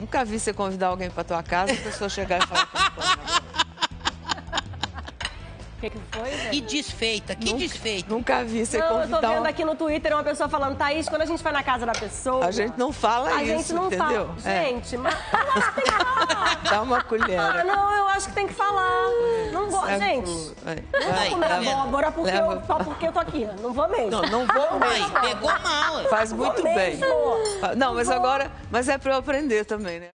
Nunca vi você convidar alguém pra tua casa e a pessoa chegar e falar que que, que foi? Que desfeita, que desfeita. Nunca vi você Não, eu tô convidar vendo aqui no Twitter uma pessoa falando, Thaís, quando a gente vai na casa da pessoa. A gente não fala A isso, gente não entendeu? fala. É. Gente, mas. Dá uma Ah, colher. não, eu acho que tem que falar. Não vou. Gente, vai, não vou comer tá abóbora porque eu, só porque eu tô aqui. Não vou mesmo. Não, não vou mesmo. pegou mal. Faz muito bem. mesmo. Não, mas agora... Mas é pra eu aprender também, né?